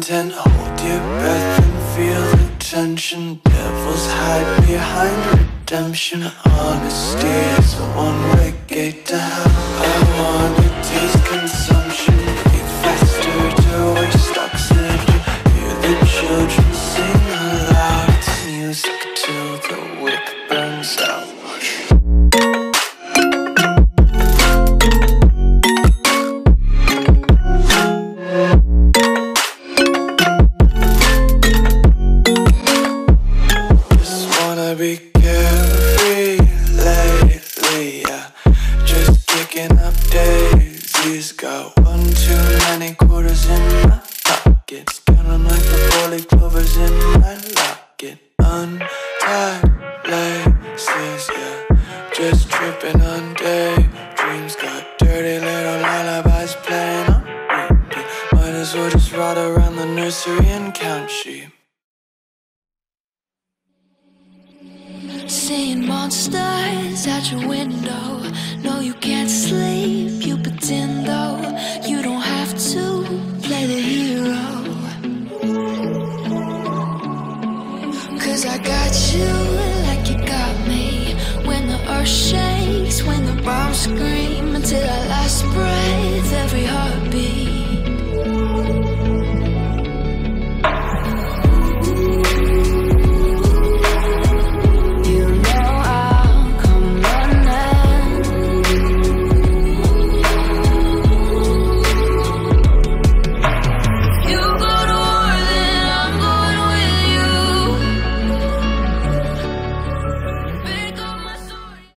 content, hold your breath and feel the tension. Devils hide behind redemption. Honesty is a one-way lullabies playing on repeat. Might as well just ride around the nursery and count sheep. Seeing monsters at your window. No, you can't sleep. You pretend though you don't have to play the hero. Cause I got you like you got me. When the earth shakes, when the bombs scream.